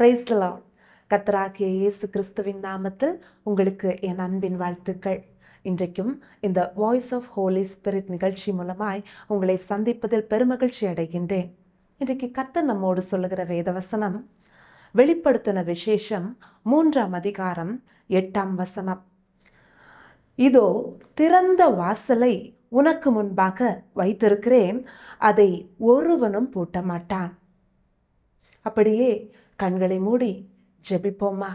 பிரைஸ்லாம் கத்தராகிய இயேசு கிறிஸ்துவின் நாமத்தில் உங்களுக்கு என் அன்பின் வாழ்த்துக்கள். இன்றைக்கும் இந்த வாய்ஸ் ஆஃப் ஹோலி ஸ்பிரிட் நிகழ்ச்சி மூலமாய் உங்களை சந்திப்பதில் பெருமகிழ்ச்சி அடைகின்றேன். இன்றைக்கு கர்த்தர் நம்மோடு சொல்லுகிற வேதவசனம் வெளிப்படுத்தின விசேஷம் மூன்றாம் அதிகாரம் எட்டாம் வசனம். இதோ திறந்த வாசலை உனக்கு முன்பாக வைத்திருக்கிறேன் அதை ஒருவனும் பூட்ட மாட்டான் அப்படியே கண்களை மூடி ஜெபிப்போமா?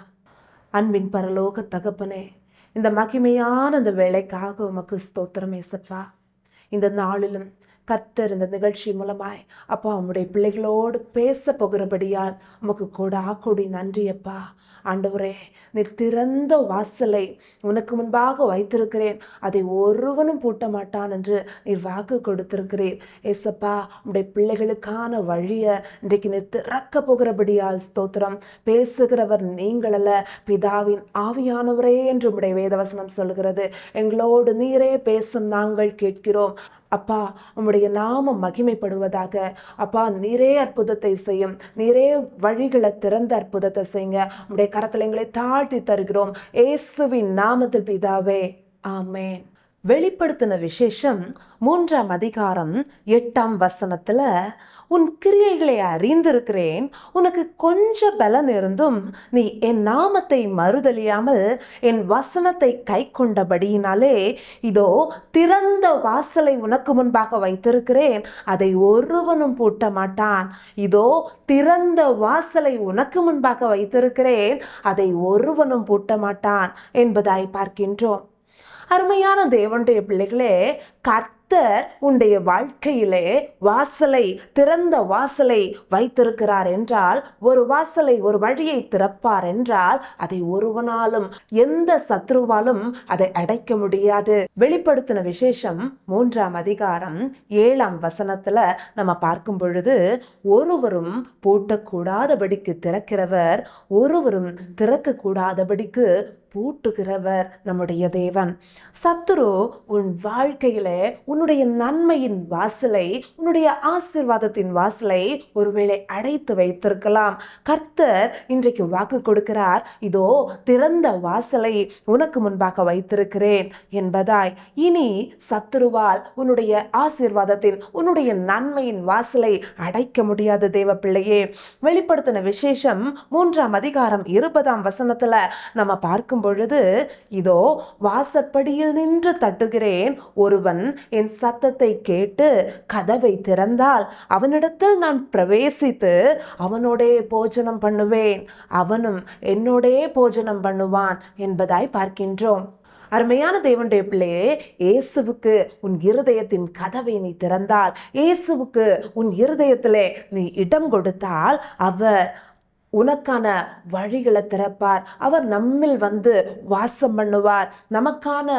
அன்பின் பரலோக தகப்பனே இந்த மகிமையான இந்த வேலைக்காக உமக்கு ஸ்தோத்திரம் ஏசப்பா. இந்த நாளிலும் கத்தர் இந்த நிகழ்ச்சி மூலமாய் அப்பா உம்முடைய பிள்ளைகளோடு பேச போகிறபடியால் உமக்கு கொடா கொடி நன்றியப்பா ஆண்டவரே நீ திறந்த வாசலை உனக்கு முன்பாக வைத்திருக்கிறேன். அதை ஒருவனும் பூட்ட மாட்டான் என்று நீர் வாக்கு கொடுத்திருக்கிறீர். ஏசப்பா உடைய பிள்ளைகளுக்கான வழியை இன்றைக்கு நீர் திறக்க போகிறபடியால் ஸ்தோத்திரம். பேசுகிறவர் நீங்களல்ல பிதாவின் ஆவியானவரே என்று உம்முடைய வேதவசனம் சொல்கிறது எங்களோடு நீரே பேசும் நாங்கள் கேட்கிறோம். அப்பா உம்முடைய நாமம் மகிமைப்படுவதாக. அப்பா நீரே அற்புதத்தை செய்யும். நீரே வழிகளை திறந்த அற்புதத்தை செய்யுங்க. உம்முடைய கரத்தில் எங்களை தாழ்த்தி தருகிறோம். இயேசுவின் நாமத்தில் பிதாவே. ஆமேன். வெளிப்படுத்தின விசேஷம் மூன்றாம் அதிகாரம் எட்டாம் வசனத்துல உன் கிரியைகளை அறிந்திருக்கிறேன் உனக்கு கொஞ்ச பலன் இருந்தும் நீ என் நாமத்தை மறுதலியாமல் என் வசனத்தை கை கொண்டபடியினாலே இதோ திறந்த வாசலை உனக்கு முன்பாக வைத்திருக்கிறேன் அதை ஒருவனும் பூட்ட மாட்டான் இதோ திறந்த வாசலை உனக்கு முன்பாக வைத்திருக்கிறேன் அதை ஒருவனும் பூட்ட மாட்டான் என்பதாய் பார்க்கின்றோம். அருமையான தேவனுடைய பிள்ளைகளே கர்த்தர் உன்னுடைய வாழ்க்கையிலே வாசலை திறந்த வாசலை வைத்திருக்கிறார் என்றால் ஒரு வாசலை ஒரு வழியை திறப்பார் என்றால் அதை ஒருவனாலும் எந்த சத்ருவாலும் அதை அடைக்க முடியாது. வெளிப்படுத்தின விசேஷம் மூன்றாம் அதிகாரம் ஏழாம் வசனத்துல நம்ம பார்க்கும் பொழுது ஒருவரும் பூட்டக்கூடாதபடிக்கு திறக்கிறவர் ஒருவரும் திறக்க கூடாதபடிக்கு பூட்டுகிறவர் நம்முடைய தேவன். சத்துரு உன் வாழ்க்கையில உன்னுடைய நன்மையின் வாசலை உன்னுடைய ஆசிர்வாதத்தின் வாசலை ஒருவேளை அடைத்து வைத்திருக்கலாம். கர்த்தர் இன்றைக்கு வாக்கு கொடுக்கிறார் இதோ திறந்த வாசலை உனக்கு முன்பாக வைத்திருக்கிறேன் என்பதாய். இனி சத்துருவால் உன்னுடைய ஆசிர்வாதத்தின் உன்னுடைய நன்மையின் வாசலை அடைக்க முடியாத தேவ பிள்ளையே. வெளிப்படுத்தின விசேஷம் மூன்றாம் அதிகாரம் இருபதாம் வசனத்துல நம்ம பார்க்கும் பொழுது இதோ வாசற்படியில் நின்று தட்டுகிறேன். ஒருவன் என் சத்தத்தை கேட்டு கதவை திறந்தால் அவனிடத்தில் நான் பிரவேசித்து அவனோடே போஜனம் பண்ணுவேன். அவனும் என்னோடே போஜனம் பண்ணுவான் என்பதாய் பார்க்கின்றோம். அருமையான தேவனுடைய பிள்ளையே இயேசுவுக்கு உன் இருதயத்தின் கதவை நீ திறந்தால் இயேசுவுக்கு உன் இருதயத்திலே நீ இடம் கொடுத்தால் அவர் உனக்கான வழிகளை திறப்பார். அவர் நம்மில் வந்து வாசம் பண்ணுவார். நமக்கான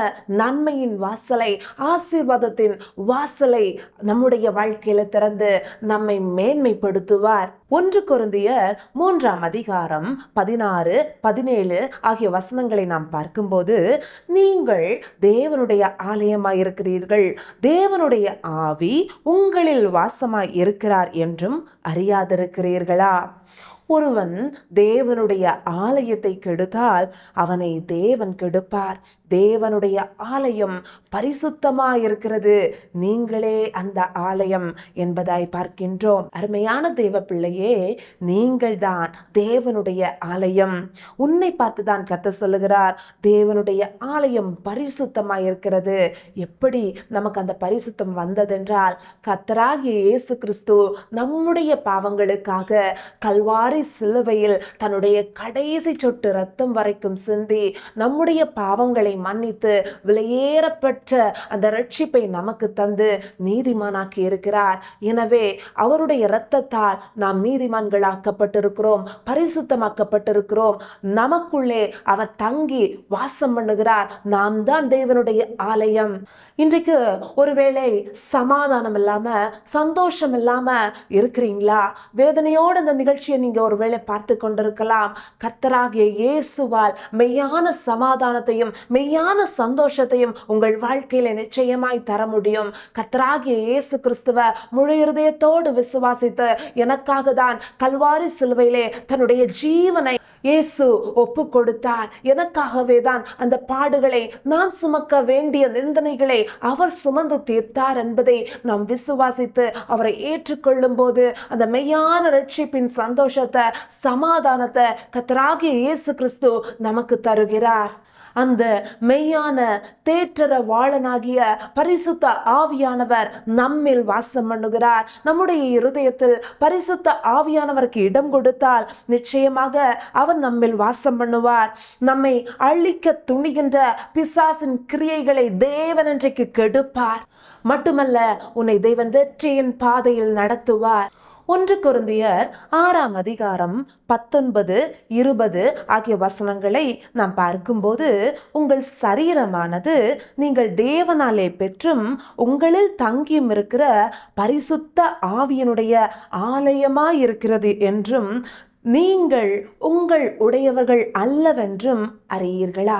நன்மையின் வாசலை ஆசீர்வாதத்தின் வாசலை நம்முடைய வாழ்க்கையில திறந்து நம்மை மேன்மைப்படுத்துவார். ஒன்று குருந்திய மூன்றாம் அதிகாரம் பதினாறு பதினேழு ஆகிய வசனங்களை நாம் பார்க்கும்போது நீங்கள் தேவனுடைய ஆலயமாய் இருக்கிறீர்கள் தேவனுடைய ஆவி உங்களில் வாசமாய் இருக்கிறார் என்றும் அறியாதிருக்கிறீர்களா? ஒருவன் தேவனுடைய ஆலயத்தை கெடுத்தால் அவனை தேவன் கெடுப்பார். தேவனுடைய ஆலயம் பரிசுத்தமாய் இருக்கிறது நீங்களே அந்த ஆலயம் என்பதாய் பார்க்கின்றோம். அருமையான தேவ பிள்ளையே நீங்கள்தான் தேவனுடைய ஆலயம். உன்னை பார்த்துதான் கத்த சொல்லுகிறார் தேவனுடைய ஆலயம் பரிசுத்தமாய் இருக்கிறது எப்படி நமக்கு அந்த பரிசுத்தம் வந்ததென்றால் கத்தராகிய இயேசு கிறிஸ்து நம்முடைய பாவங்களுக்காக கல்வாரி சிலுவையில் தன்னுடைய கடைசி சொட்டு ரத்தம் வரைக்கும் சிந்தி நம்முடைய பாவங்களை மன்னித்து விலையேறப்பட்ட அந்த ரட்சிப்பை நமக்கு தந்து நீதிமானாக்கி இருக்கிறார். எனவே அவருடைய இரத்தத்தால் நாம் நீதிமான்களாக்கப்பட்டிருக்கிறோம் பரிசுத்தமாக்கப்பட்டிருக்கிறோம். நமக்குள்ளே அவர் தங்கி வாசம் பண்ணுகிறார். நாம் தான் தேவனுடைய ஆலயம். இன்றைக்கு ஒருவேளை சமாதானம் இல்லாம சந்தோஷம் இல்லாம இருக்கிறீங்களா? வேதனையோடு அந்த நிகழ்ச்சியை நீங்க ஒருவேளை பார்த்து கொண்டிருக்கலாம். கர்த்தராகிய இயேசுவால் மெய்யான சமாதானத்தையும் மெய்யான சந்தோஷத்தையும் உங்கள் வாழ்க்கையில நிச்சயமாய் தர முடியும். கர்த்தராகிய இயேசு கிறிஸ்துவ முழு இருதயத்தோடு விசுவாசித்து எனக்காக தான் கல்வாரி சிலுவையிலே தன்னுடைய ஜீவனை இயேசு ஒப்பு கொடுத்தார் எனக்காகவே தான் அந்த பாடுகளை நான் சுமக்க வேண்டிய நிந்தனைகளை அவர் சுமந்து தீர்த்தார் என்பதை நாம் விசுவாசித்து அவரை ஏற்றுக்கொள்ளும் போது அந்த மெய்யான ரட்சிப்பின் சந்தோஷத்தை சமாதானத்தை கத்தராகிய இயேசு கிறிஸ்து நமக்கு தருகிறார். அந்த மெய்யான தேற்றர வாழனாகிய பரிசுத்த ஆவியானவர் நம்மில் வாசம் பண்ணுகிறார். நம்முடைய இருதயத்தில் பரிசுத்த ஆவியானவருக்கு இடம் கொடுத்தால் நிச்சயமாக அவர் நம்மில் வாசம் பண்ணுவார். நம்மை அழிக்க துணிகின்ற பிசாசின் கிரியைகளை தேவன் இன்றைக்கு கெடுப்பார். மட்டுமல்ல உன்னை தேவன் வெற்றியின் பாதையில் நடத்துவார். ஒன்று குருந்தியர் ஆறாம் அதிகாரம் பத்தொன்பது இருபது ஆகிய வசனங்களை நாம் பார்க்கும்போது உங்கள் சரீரமானது நீங்கள் தேவனாலே பெற்றும் உங்களில் தங்கியும் இருக்கிற பரிசுத்த ஆவியனுடைய ஆலயமாய் இருக்கிறது என்றும் நீங்கள் உங்கள் உடையவர்கள் அல்லவென்றும் அறியீர்களா?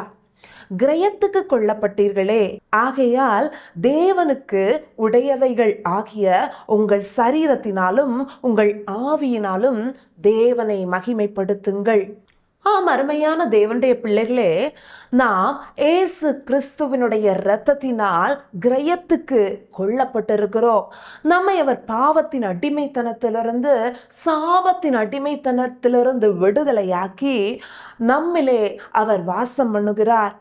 கிரயத்துக்கு கொள்ளப்பட்டீர்களே ஆகையால் தேவனுக்கு உடையவைகள் ஆகிய உங்கள் சரீரத்தினாலும் உங்கள் ஆவியினாலும் தேவனை மகிமைப்படுத்துங்கள். ஆம் அருமையான தேவனுடைய பிள்ளைகளே நாம் ஏசு கிறிஸ்துவினுடைய இரத்தத்தினால் கிரயத்துக்கு கொல்லப்பட்டிருக்கிறோம். நம்மை அவர் பாவத்தின் அடிமைத்தனத்திலிருந்து சாபத்தின் அடிமைத்தனத்திலிருந்து விடுதலையாக்கி நம்மிலே அவர் வாசம் பண்ணுகிறார்.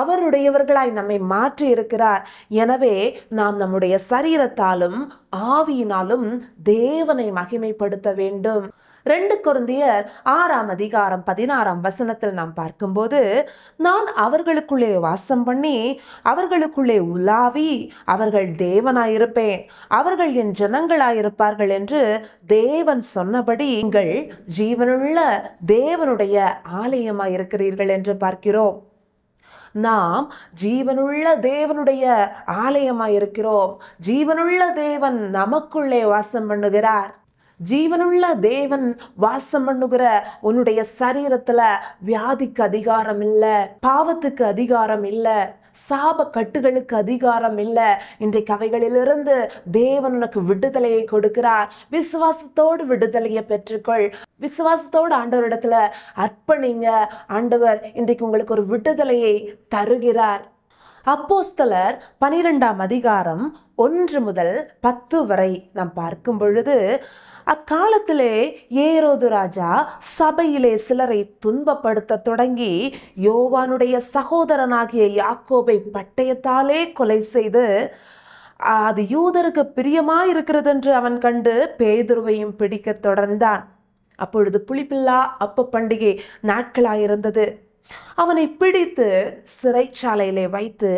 அவருடையவர்களாய் நம்மை மாற்றி இருக்கிறார் எனவே நாம் நம்முடைய சரீரத்தாலும் ஆவியினாலும் தேவனை மகிமைப்படுத்த வேண்டும். ரெண்டு குருந்தியர் ஆறாம் அதிகாரம் பதினாறாம் வசனத்தில் நாம் பார்க்கும்போது நான் அவர்களுக்குள்ளே வாசம் பண்ணி அவர்களுக்குள்ளே உலாவி அவர்கள் தேவனாயிருப்பேன் அவர்கள் என் ஜனங்களாயிருப்பார்கள் என்று தேவன் சொன்னபடி நீங்கள் ஜீவனுள்ள தேவனுடைய ஆலயமாயிருக்கிறீர்கள் என்று பார்க்கிறோம். நாம் ஜீவனுள்ள தேவனுடைய ஆலயமாயிருக்கிறோம். ஜீவனுள்ள தேவன் நமக்குள்ளே வாசம் பண்ணுகிறார். ஜீவனுள்ள தேவன் வாசம் பண்ணுகிற உன்னுடைய சரீரத்துல வியாதிக்கு அதிகாரம் இல்லை பாவத்துக்கு அதிகாரம் இல்லை. சாப கட்டுகளுக்கு அதிகாரம் இல்லை இன்றைக்கு அவைகளிலிருந்து தேவன் உனக்கு விடுதலையை கொடுக்கிறார். விசுவாசத்தோடு விடுதலையை பெற்றுக்கொள். விசுவாசத்தோடு ஆண்டவரிடத்துல அர்ப்பணிங்க. ஆண்டவர் இன்றைக்கு உங்களுக்கு ஒரு விடுதலையை தருகிறார். அப்போஸ்தலர் பனிரெண்டாம் அதிகாரம் ஒன்று முதல் பத்து வரை நாம் பார்க்கும் பொழுது அக்காலத்திலே ஏரோது ராஜா சபையிலே சிலரை துன்பப்படுத்த தொடங்கி யோவானுடைய சகோதரனாகிய யாக்கோபை பட்டயத்தாலே கொலை செய்து அது யூதருக்கு பிரியமாயிருக்கிறது என்று அவன் கண்டு பேதுருவையும் பிடிக்க தொடர்ந்தான். அப்பொழுது புளிப்பில்லா அப்ப பண்டிகை நாட்களாயிருந்தது. அவனை பிடித்து சிறைச்சாலையிலே வைத்து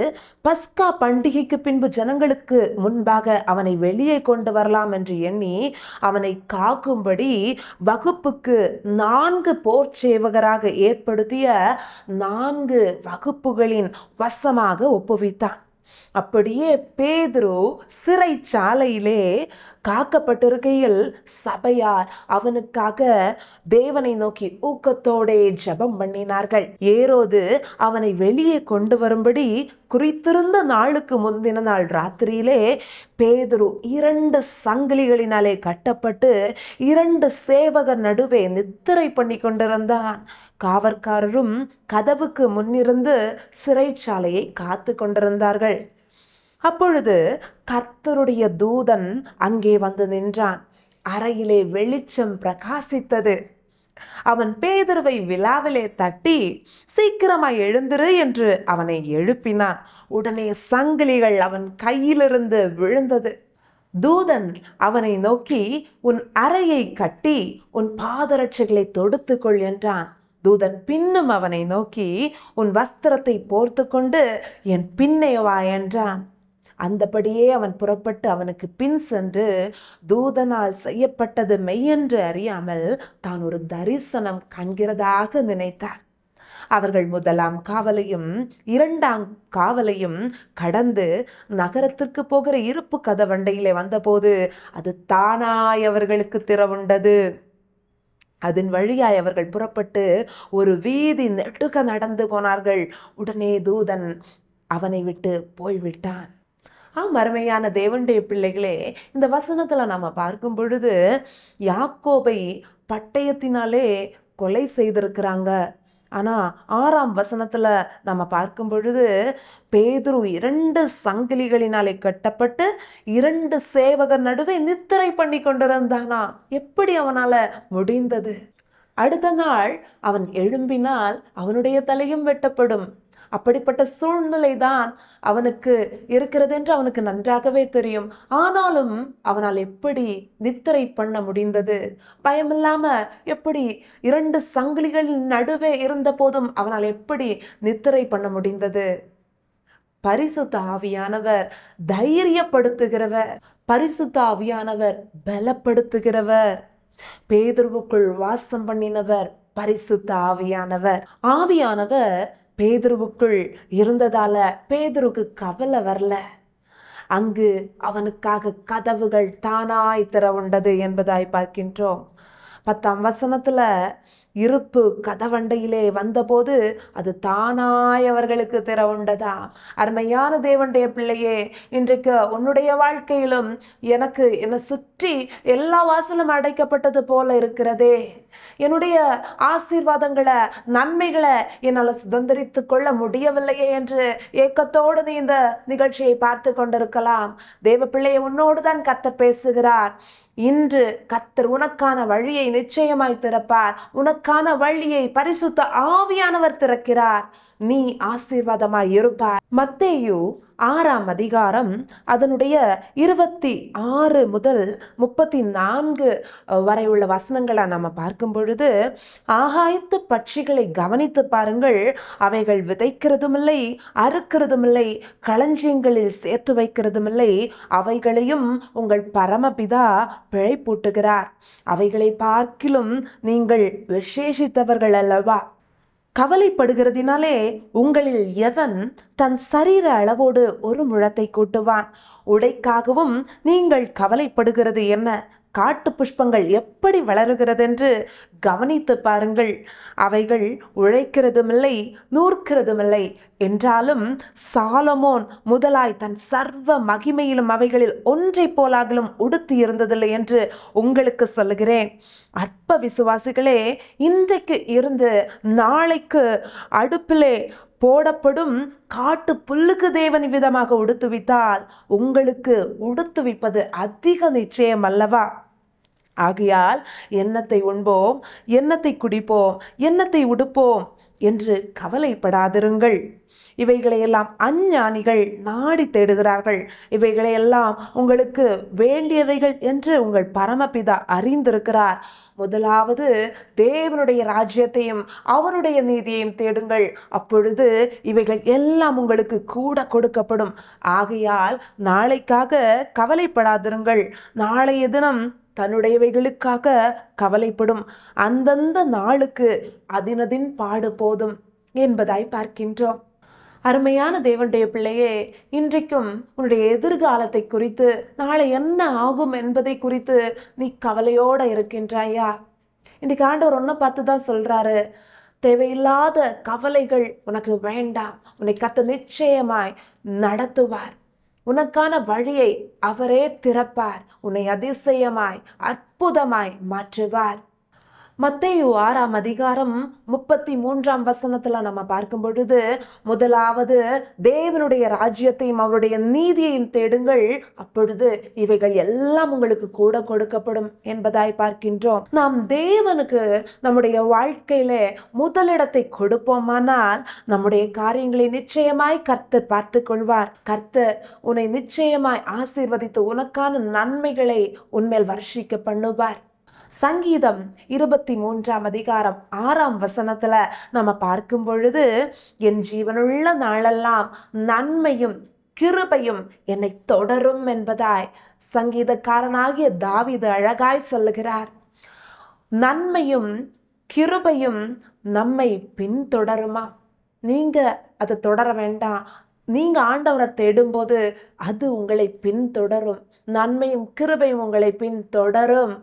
பஸ்கா பண்டிகைக்கு பின்பு ஜனங்களுக்கு முன்பாக அவனை வெளியே கொண்டு வரலாம் என்று எண்ணி அவனை காக்கும்படி வகுப்புக்கு நான்கு போர் சேவகராக ஏற்படுத்திய நான்கு வகுப்புகளின் வசமாக ஒப்புவித்தான். அப்படியே பேதுரு சிறைச்சாலையிலே காக்கப்பட்டிருக்கையில் சபையார் அவனுக்காக தேவனை நோக்கி ஊக்கத்தோடே ஜெபம் பண்ணினார்கள். ஏரோது அவனை வெளியே கொண்டு வரும்படி குறித்திருந்த நாளுக்கு முந்தின நாள் ராத்திரியிலே பேதுரு இரண்டு சங்கிலிகளினாலே கட்டப்பட்டு இரண்டு சேவகர் நடுவே நித்திரை பண்ணி கொண்டிருந்தான் காவற்காரரும் கதவுக்கு முன்னிருந்து சிறைச்சாலையை காத்து கொண்டிருந்தார்கள் அப்பொழுது கர்த்தருடைய தூதன் அங்கே வந்து நின்றான். அறையிலே வெளிச்சம் பிரகாசித்தது. அவன் பேதர்வை விழாவிலே தட்டி சீக்கிரமாய் எழுந்திரு என்று அவனை எழுப்பினான். உடனே சங்கிலிகள் அவன் கையிலிருந்து விழுந்தது. தூதன் அவனை நோக்கி உன் அறையை கட்டி உன் பாதரட்சைகளை தொடுத்துக்கொள் என்றான். தூதன் பின்னும் அவனை நோக்கி உன் வஸ்திரத்தை போர்த்து கொண்டு என் பின்னே வா என்றான். அந்தபடியே அவன் புறப்பட்டு அவனுக்கு பின் சென்று தூதனால் செய்யப்பட்டது மெய்யென்று அறியாமல் தான் ஒரு தரிசனம் காண்கிறதாக நினைத்தார். அவர்கள் முதலாம் காவலையும் இரண்டாம் காவலையும் கடந்து நகரத்திற்கு போகிற இருப்பு கதவண்டையிலே வந்தபோது அது தானாய் அவர்களுக்கு திறவுண்டது. அதன் வழியாய் அவர்கள் புறப்பட்டு ஒரு வீதி நெட்டுக்க நடந்து போனார்கள். உடனே தூதன் அவனை விட்டு போய்விட்டான். ஆம் அருமையான தேவனுடைய பிள்ளைகளே இந்த வசனத்தில் நம்ம பார்க்கும் பொழுது யாக்கோபை பட்டயத்தினாலே கொலை செய்திருக்கிறாங்க. ஆனால் ஆறாம் வசனத்தில் நம்ம பார்க்கும் பொழுது பேதுரு இரண்டு சங்கிலிகளினாலே கட்டப்பட்டு இரண்டு சேவகர் நடுவே நித்திரை பண்ணி கொண்டிருந்தானா? எப்படி அவனால் முடிந்தது? அடுத்த நாள் அவன் எழும்பினால் அவனுடைய தலையும் வெட்டப்படும். அப்படிப்பட்ட சூழ்நிலை தான் அவனுக்கு இருக்கிறது என்று அவனுக்கு நன்றாகவே தெரியும். ஆனாலும் அவனால் எப்படி நித்திரை பண்ண முடிந்தது? பயமில்லாம எப்படி இரண்டு சங்கிலிகளின் நடுவே இருந்த போதும் அவனால் எப்படி நித்திரை பண்ண முடிந்தது? பரிசுத்த ஆவியானவர் தைரியப்படுத்துகிறவர். பரிசுத்த ஆவியானவர் பலப்படுத்துகிறவர். பேதர்வுக்குள் வாசம் பண்ணினவர் பரிசுத்த ஆவியானவர். ஆவியானவர் பேதுருவுக்குள் இருந்ததால பேதுருக்கு கவலை வரல. அங்கு அவனுக்காக கதவுகள் தானாய் திறவுண்டது என்பதாய் பார்க்கின்றோம். பத்தாம் வசனத்தில் இருப்பு கதவண்டையிலே வந்தபோது அது தானாய் அவர்களுக்கு திறவுண்டதா? அருமையான தேவனுடைய பிள்ளையே இன்றைக்கு உன்னுடைய வாழ்க்கையிலும் எனக்கு என்னை சுற்றி எல்லா வாசலும் அடைக்கப்பட்டது போல இருக்கிறதே. என்னுடைய ஆசீர்வாதங்களை நன்மைகளை என்னால் சுதந்திரித்து கொள்ள முடியவில்லையே என்று ஏக்கத்தோடு நீ இந்த நிகழ்ச்சியை பார்த்து கொண்டிருக்கலாம். தேவ பிள்ளையை உன்னோடு தான் கத்தர் பேசுகிறார். இன்று கத்தர் உனக்கான வழியை நிச்சயமாய் திறப்பார். உனக்கான வழியை பரிசுத்த ஆவியானவர் திறக்கிறார். நீ ஆசீர்வாதமாய் இருப்பார் மத்தேயு ஆறாம் அதிகாரம் அதனுடைய இருபத்தி ஆறு முதல் முப்பத்தி நான்கு வரை உள்ள வசனங்களை நம்ம பார்க்கும் பொழுது ஆகாயத்து பட்சிகளை கவனித்து பாருங்கள். அவைகள் விதைக்கிறதுமில்லை அறுக்கிறதுமில்லை களஞ்சியங்களில் சேர்த்து வைக்கிறதுமில்லை. அவைகளையும் உங்கள் பரமபிதா பிழைப்பூட்டுகிறார். அவைகளை பார்க்கிலும் நீங்கள் விசேஷித்தவர்கள் அல்லவா? கவலைப்படுகிறதினாலே உங்களில் எவன் தன் சரீர அளவோடு ஒரு முழத்தை கூட்டுவான்? உடைக்காகவும் நீங்கள் கவலைப்படுகிறது என்ன? காட்டு புஷ்பங்கள் எப்படி வளருகிறதென்று கவனித்து பாருங்கள். அவைகள் உழைக்கிறதுமில்லை நூற்கிறதுமில்லை. என்றாலும் சாலமோன் முதலாய் தன் சர்வ மகிமையிலும் அவைகளில் ஒன்றை போலாகலும் உடுத்தி இருந்ததில்லை என்று உங்களுக்கு சொல்லுகிறேன். அற்ப விசுவாசிகளே இன்றைக்கு இருந்து நாளைக்கு அடுப்பிலே போடப்படும் காட்டு புல்லுக்கு தேவன் விதமாக உடுத்துவித்தால் உங்களுக்கு உடுத்துவிப்பது அதிக நிச்சயம் அல்லவா? ஆகையால் எண்ணத்தை உண்போம் எண்ணத்தை குடிப்போம் எண்ணத்தை உடுப்போம் என்று கவலைப்படாதிருங்கள். இவைகளையெல்லாம் அஞ்ஞானிகள் நாடி தேடுகிறார்கள். இவைகளையெல்லாம் உங்களுக்கு வேண்டியவைகள் என்று உங்கள் பரமபிதா அறிந்திருக்கிறார். முதலாவது தேவனுடைய ராஜ்யத்தையும் அவருடைய நீதியையும் தேடுங்கள். அப்பொழுது இவைகள் எல்லாம் உங்களுக்கு கூட கொடுக்கப்படும். ஆகையால் நாளைக்காக கவலைப்படாதிருங்கள். நாளைய தினம் தன்னுடையவைகளுக்காக கவலைப்படும். அந்தந்த நாளுக்கு அதினதின் பாடு போதும் என்பதாய் பார்க்கின்றோம். அருமையான தேவனுடைய பிள்ளையே இன்றைக்கும் உன்னுடைய எதிர்காலத்தை குறித்து நாளை என்ன ஆகும் என்பதை குறித்து நீ கவலையோட இருக்கின்றாயா? இன்றைக்கு ஆண்டவர் ஒன்றை பார்த்து தான் சொல்கிறாரு தேவையில்லாத கவலைகள் உனக்கு வேண்டாம். உன்னை கத்த நிச்சயமாய் நடத்துவார். உனக்கான வழியை அவரே திறப்பார். உன்னை அதிசயமாய் அற்புதமாய் மாற்றுவார். மத்தையு ஆறாம் அதிகாரம் முப்பத்தி மூன்றாம் வசனத்துல நம்ம பார்க்கும் பொழுது முதலாவது தேவனுடைய ராஜ்யத்தையும் அவருடைய நீதியையும் தேடுங்கள். அப்பொழுது இவைகள் எல்லாம் உங்களுக்கு கூட கொடுக்கப்படும் என்பதாய் பார்க்கின்றோம். நாம் தேவனுக்கு நம்முடைய வாழ்க்கையில முதலிடத்தை கொடுப்போமானால் நம்முடைய காரியங்களை நிச்சயமாய் கர்த்தர் பார்த்து கொள்வார். கர்த்தர் உன்னை நிச்சயமாய் ஆசீர்வதித்து உனக்கான நன்மைகளை உன்மேல் வர்ஷிக்க பண்ணுவார். சங்கீதம் இருபத்தி மூன்றாம் அதிகாரம் ஆறாம் வசனத்துல நம்ம பார்க்கும் பொழுது என் ஜீவனுள்ள நாளெல்லாம் நன்மையும் கிருபையும் என்னை தொடரும் என்பதாய் சங்கீதக்காரனாகிய தாவிது அழகாய் சொல்லுகிறார். நன்மையும் கிருபையும் நம்மை பின்தொடருமா? நீங்க அதை தொடர வேண்டாம். நீங்க ஆண்டவரை தேடும்போது அது உங்களை பின்தொடரும். நன்மையும் கிருபையும் உங்களை பின்தொடரும்.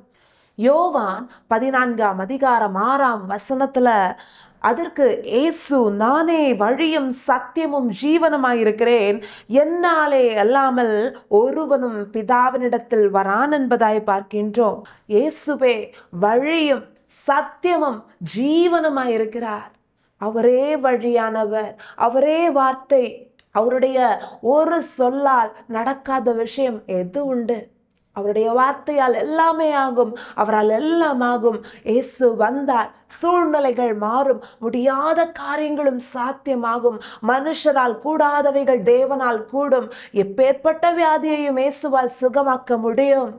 யோவான் பதினான்காம் அதிகாரம் ஆறாம் வசனத்தில் அதற்கு ஏசு நானே வழியும் சத்தியமும் ஜீவனுமாய் இருக்கிறேன். என்னாலே அல்லாமல் ஒருவனும் பிதாவினிடத்தில் வரான் என்பதாய் பார்க்கின்றோம். இயேசுவே வழியும் சத்தியமும் ஜீவனுமாய் இருக்கிறார். அவரே வழியானவர். அவரே வார்த்தை. அவருடைய ஒரு சொல்லால் நடக்காத விஷயம் எது உண்டு? அவருடைய வார்த்தையால் எல்லாமே ஆகும் அவரால் எல்லாம் ஆகும். இயேசு வந்தார் சூழ்நிலைகள் மாறும் முடியாத காரியங்களும் சாத்தியமாகும். மனுஷரால் கூடாதவைகள் தேவனால் கூடும். எப்பேற்பட்ட வியாதியையும் இயேசுவால் சுகமாக்க முடியும்.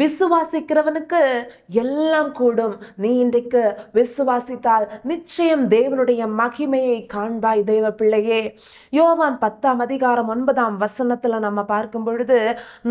விசுவாசிக்கிறவனுக்கு எல்லாம் கூடும். நீ இன்றைக்கு விசுவாசித்தால் நிச்சயம் தேவனுடைய மகிமையை காண்பாய் தேவ பிள்ளையே யோவான் பத்தாம் அதிகாரம் ஒன்பதாம் வசனத்துல நம்ம பார்க்கும் பொழுது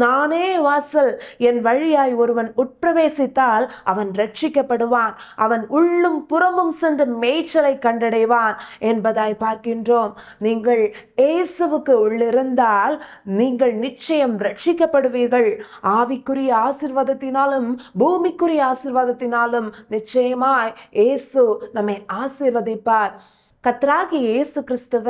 நானே வாசல் என் வழியாய் ஒருவன் உட்பிரவேசித்தால் அவன் ரட்சிக்கப்படுவான் அவன் உள்ளும் புறமும் சென்று மேய்ச்சலை கண்டடைவான் என்பதாய் பார்க்கின்றோம். நீங்கள் இயேசுவுக்கு உள்ளிருந்தால் நீங்கள் நிச்சயம் ரட்சிக்கப்படுவீர்கள் ஆவிக்குரிய ஆசிர்வாதத்தினாலும் பூமிக்குரிய ஆசிர்வாதத்தினாலும் நிச்சயமாய் இயேசு நம்மை ஆசிர்வதிப்பார். கத்ராகி இயேசு கிறிஸ்துவ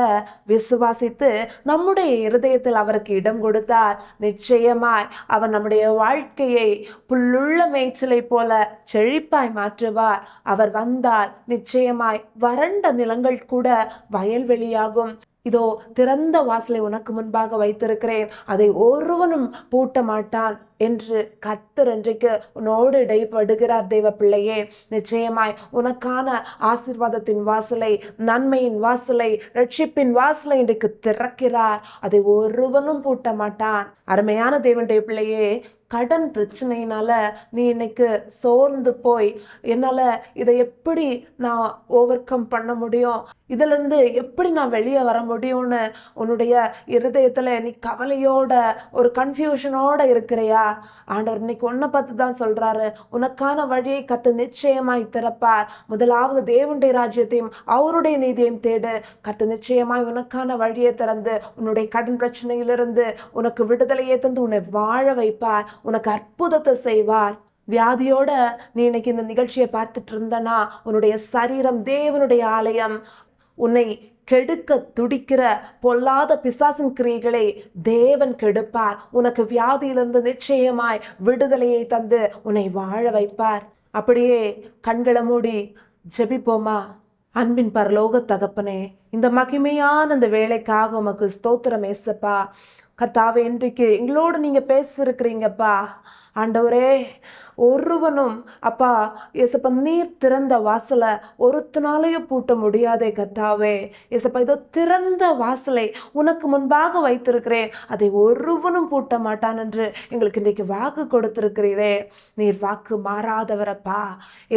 விசுவாசித்து நம்முடைய இருதயத்தில் அவருக்கு இடம் கொடுத்தார். நிச்சயமாய் அவர் நம்முடைய வாழ்க்கையை புல்லுள்ள மேய்ச்சலை போல செழிப்பாய் மாற்றுவார். அவர் வந்தால் நிச்சயமாய் வறண்ட நிலங்கள் கூட வயல்வெளியாகும். இதோ திறந்த வாசலை உனக்கு முன்பாக வைத்திருக்கிறேன். அதை ஒருவனும் பூட்ட மாட்டான் என்று கத்தர் இன்றைக்கு உன்னோடு இடைப்படுகிறார் தெய்வ பிள்ளையே நிச்சயமாய் உனக்கான ஆசிர்வாதத்தின் வாசலை நன்மையின் வாசலை ரட்சிப்பின் வாசலை இன்றைக்கு திறக்கிறார். அதை ஒருவனும் பூட்ட மாட்டான் அருமையான தேவனுடைய பிள்ளையே கடன் பிரச்சனையினால நீ இன்னைக்கு சோர்ந்து போய் என்னால் இதை எப்படி நான் ஓவர் கம் பண்ண முடியும்? இதிலிருந்து எப்படி நான் வெளியே வர முடியும்னு உன்னுடைய இருதயத்தில் நீ கவலையோட ஒரு கன்ஃபியூஷனோட இருக்கிறியா? ஆண்டவர் இன்னைக்கு உன்னை பார்த்து தான் சொல்றாரு. உனக்கான வழியை கத்து நிச்சயமாய் திறப்பார். முதலாவது தேவனுடைய ராஜ்யத்தையும் அவருடைய நீதியையும் தேடு. கத்து நிச்சயமாய் உனக்கான வழியை திறந்து உன்னுடைய கடன் பிரச்சனையிலிருந்து உனக்கு விடுதலையை தந்து உன்னை வாழ வைப்பார். உனக்கு அற்புதத்தை செய்வார். வியாதியோட நீ இன்னைக்கு இந்த நிகழ்ச்சியை பார்த்துட்டு இருந்தனா உன்னுடைய சரீரம் தேவனுடைய ஆலயம். உன்னை கெடுக்க துடிக்கிற பொல்லாத பிசாசின் கிரியைகளை தேவன் கெடுப்பார். உனக்கு வியாதியிலிருந்து நிச்சயமாய் விடுதலையை தந்து உன்னை வாழ வைப்பார். அப்படியே கண்களை மூடி ஜெபிப்போமா? அன்பின் பரலோக தகப்பனே இந்த மகிமையான இந்த வேலைக்காக உமக்கு ஸ்தோத்திரம் ஏசப்பா. கர்த்தாவே இன்றைக்கு எங்களோடு நீங்கள் பேசியிருக்கிறீங்கப்பா. ஆண்டவரே ஒருவனும் அப்பா ஏசப்பா நீர் திறந்த வாசலை ஒருத்தனாலையும் பூட்ட முடியாதே கத்தாவே ஏசப்பா இதோ திறந்த வாசலை உனக்கு முன்பாக வைத்திருக்கிறேன். அதை ஒருவனும் பூட்ட மாட்டான் என்று எங்களுக்கு இன்றைக்கு வாக்கு கொடுத்துருக்கிறீரே. நீர் வாக்கு மாறாதவரப்பா.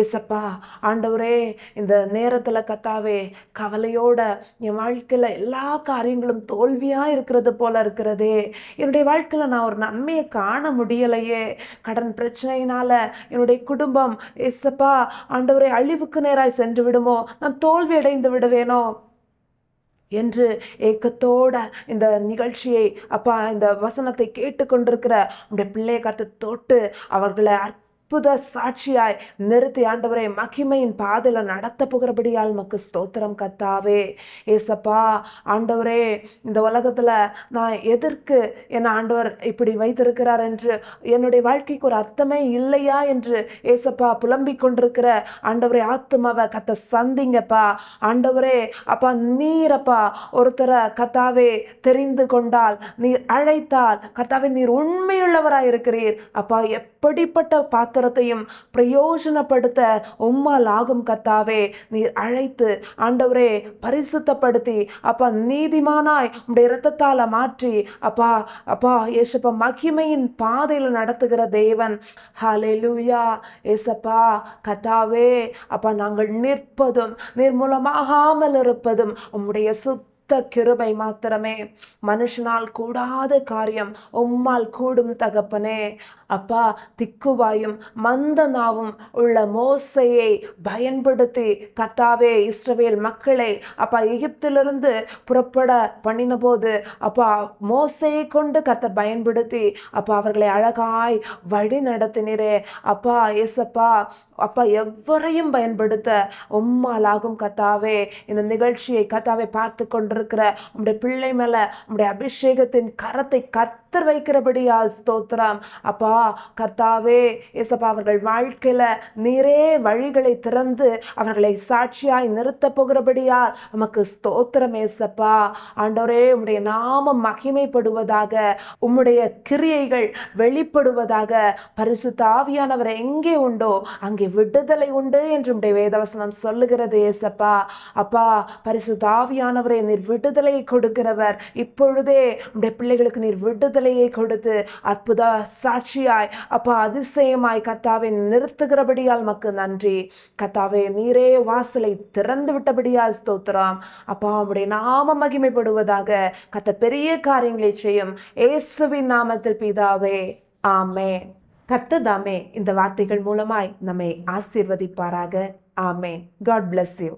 ஏசப்பா ஆண்டவரே இந்த நேரத்தில் கத்தாவே கவலையோட என் வாழ்க்கையில் எல்லா காரியங்களும் தோல்வியாக இருக்கிறது போல இருக்கிறதே. என்னுடைய வாழ்க்கையில் நான் ஒரு நன்மையை காண முடியலையே. கடன் பிரச்சனையினால் என்னுடைய குடும்பம் ஏசப்பா ஆண்டவரை அழிவுக்கு நேராய் சென்று விடுமோ? நான் தோல்வி அடைந்து விடுவேனோ? என்று ஏக்கத்தோட இந்த நிகழ்ச்சியை அப்பா இந்த வசனத்தை கேட்டுக்கொண்டிருக்கிற உடைய பிள்ளையை கற்று தொட்டு அவர்களை அற்புத சாட்சியாய் நிறுத்தி ஆண்டவரை மகிமையின் பாதையில் நடத்த புகிறபடியால் மக்கு ஸ்தோத்திரம் கத்தாவே ஏசப்பா ஆண்டவரே இந்த உலகத்தில் நான் எதற்கு என்னை ஆண்டவர் இப்படி வைத்திருக்கிறார் என்று என்னுடைய வாழ்க்கைக்கு ஒரு அர்த்தமே இல்லையா என்று ஏசப்பா புலம்பிக் கொண்டிருக்கிற ஆண்டவரே ஆத்துமாவை கத்த சந்திங்கப்பா. ஆண்டவரே அப்பா நீரப்பா ஒருத்தரை கத்தாவே தெரிந்து கொண்டால் நீர் அழைத்தால் கத்தாவே நீர் உண்மையுள்ளவராய் இருக்கிறீர். அப்பா எப்படிப்பட்ட பாத்திரத்தையும் பிரயோஜனப்படுத்த உம்மால் ஆகும் கத்தாவே நீர் அழைத்து ஆண்டவரே பரிசுத்தப்படுத்தி அப்பா நீதிமானாய் உடைய இரத்தத்தால் மாற்றி அப்பா அப்பா ஏசப்பா மகிமையின் பாதையில் நடத்துகிற தேவன். ஹalleluya ஏசப்பா கத்தாவே அப்பா நாங்கள் நிற்பதும் நீர் மூலமாகாமல் இருப்பதும் உம்முடைய சுத்த கிருபை மாத்திரமே. மனுஷனால் கூடாத காரியம் உம்மால் கூடும் தகப்பனே. அப்பா திக்குவாயும் மந்த நாவும் உள்ள மோசையை பயன்படுத்தி கத்தாவே இஸ்ரவேல் மக்களை அப்பா எகிப்திலிருந்து புறப்பட பண்ணின போது அப்பா மோசையை கொண்டு கத்த பயன்படுத்தி அப்பா அவர்களை அழகாய் வழி நடத்தினீரே அப்பா ஏசப்பா அப்பா அப்பா எவரையும் பயன்படுத்த உம்மாலாகும் கத்தாவே. இந்த நிகழ்ச்சியை கத்தாவை பார்த்து கொண்டிருக்கிற உங்களுடைய பிள்ளை மேலே உங்களுடைய அபிஷேகத்தின் கரத்தை கத்தர் வைக்கிறபடியால் ஸ்தோத்திரம். அப்பா கர்த்தாவே ஏசப்பா அவர்கள் வாழ்க்கையில நீரே வழிகளை திறந்து அவர்களை சாட்சியாய் நிறுத்த போகிறபடியால் உமக்கு ஸ்தோத்திரம் ஏசப்பா. ஆண்டவரே உம்முடைய நாமம் மகிமைப்படுவதாக உம்முடைய கிரியைகள் வெளிப்படுவதாக பரிசுத்தாவியானவர் எங்கே உண்டோ அங்கே விடுதலை உண்டு என்று உடைய வேதவசனம் சொல்லுகிறது ஏசப்பா. அப்பா பரிசுத்தாவியானவரை நீர் விடுதலை கொடுக்கிறவர். இப்பொழுதே உடைய பிள்ளைகளுக்கு நீர் விடுதலையை கொடுத்து அற்புத சாட்சியாய் அப்பா அதிசயமாய் கத்தாவை நிறுத்துகிறபடியால் மக்கு நன்றி. கத்தாவே நீரே வாசலை திறந்து விட்டபடியால் ஸ்தோத்திரம். அப்பா உம்முடைய நாம மகிமைப்படுவதாக கத்த பெரிய காரியங்களை செய்யும் இயேசுவின் நாமத்தில் பிதாவே ஆமே கர்த்ததாமே இந்த வார்த்தைகள் மூலமாய் நம்மை ஆசீர்வதிப்பாராக. ஆமே காட் பிளஸ் யூ